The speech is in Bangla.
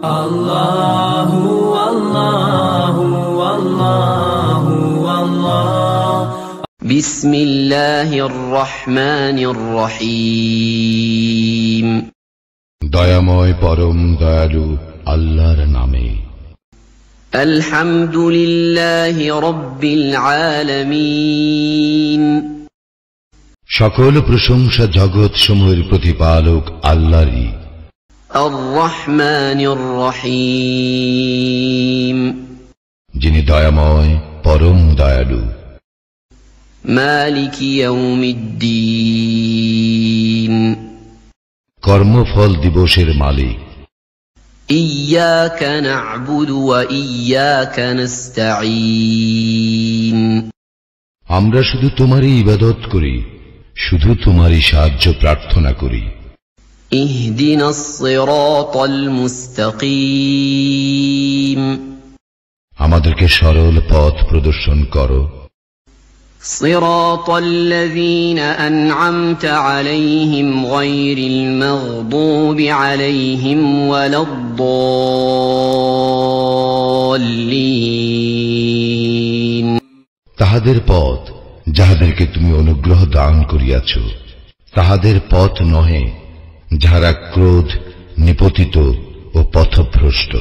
الله والله والله والله بسم الله الرحمن الرحيم দয়াময় পরম দয়ালু আল্লাহর নামে الحمد لله رب العالمين সকল প্রশংসা জগৎ সমূহের প্রতিপালক আল্লাহরই الرحمن الرحيم যিনি দয়াময় পরম দয়ালু مالك يوم الدين কর্মফল দিবসের মালিক إياك نعبد وإياك نستعين আমরা শুধু তোমারই ইবাদত করি শুধু তোমারই সাহায্য প্রার্থনা করি اهدنا الصراط المستقيم আমাদেরকে সরল পথ প্রদর্শন করো صراط الذين أنعمت عليهم غير المغضوب عليهم ولا الضالين তাহাদের পথ যাহাদেরকে তুমি অনুগ্রহ দান করিয়াছ তাহাদের পথ নহে যাহারা ক্রোধ নিপতিত ও পথভ্রষ্ট।